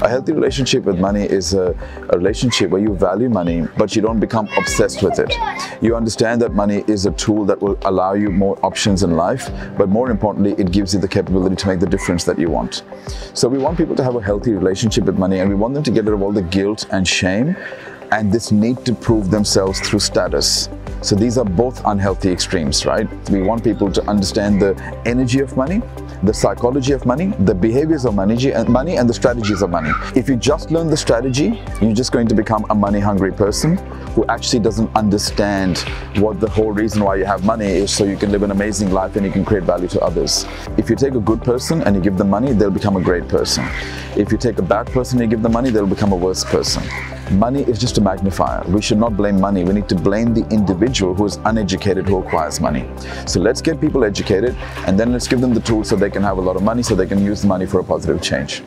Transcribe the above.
A healthy relationship with money is a, a, relationship where you value money, but you don't become obsessed with it. You understand that money is a tool that will allow you more options in life, but more importantly, it gives you the capability to make the difference that you want. So we want people to have a healthy relationship with money and we want them to get rid of all the guilt and shame and this need to prove themselves through status. So these are both unhealthy extremes, right? We want people to understand the energy of money, the psychology of money, the behaviors of money, and money and the strategies of money. If you just learn the strategy, you're just going to become a money hungry person who actually doesn't understand what the whole reason why you have money is so you can live an amazing life and you can create value to others. If you take a good person and you give them money, they'll become a great person. If you take a bad person and you give them money, they'll become a worse person. Money is just a magnifier. We should not blame money. We need to blame the individual who is uneducated who acquires money. So let's get people educated and then let's give them the tools so they can have a lot of money so they can use the money for a positive change.